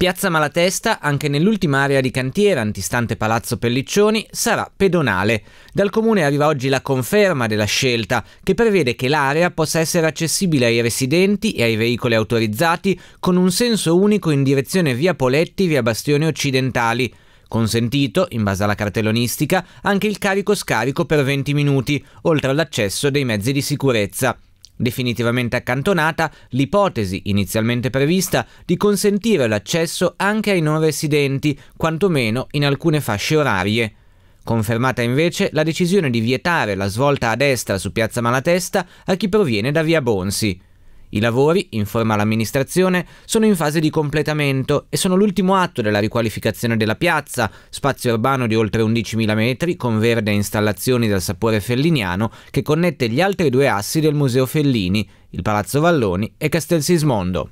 Piazza Malatesta, anche nell'ultima area di cantiere antistante Palazzo Pelliccioni, sarà pedonale. Dal comune arriva oggi la conferma della scelta, che prevede che l'area possa essere accessibile ai residenti e ai veicoli autorizzati con un senso unico in direzione via Poletti via Bastioni Occidentali. Consentito, in base alla cartellonistica, anche il carico-scarico per 20 minuti, oltre all'accesso dei mezzi di sicurezza definitivamente accantonata l'ipotesi inizialmente prevista di consentire l'accesso anche ai non residenti, quantomeno in alcune fasce orarie. Confermata invece la decisione di vietare la svolta a destra su Piazza Malatesta a chi proviene da via Bonsi. I lavori, informa l'amministrazione, sono in fase di completamento e sono l'ultimo atto della riqualificazione della piazza, spazio urbano di oltre 11.000 metri con verde e installazioni dal sapore felliniano che connette gli altri due assi del Museo Fellini, il Palazzo Valloni e Castel Sismondo.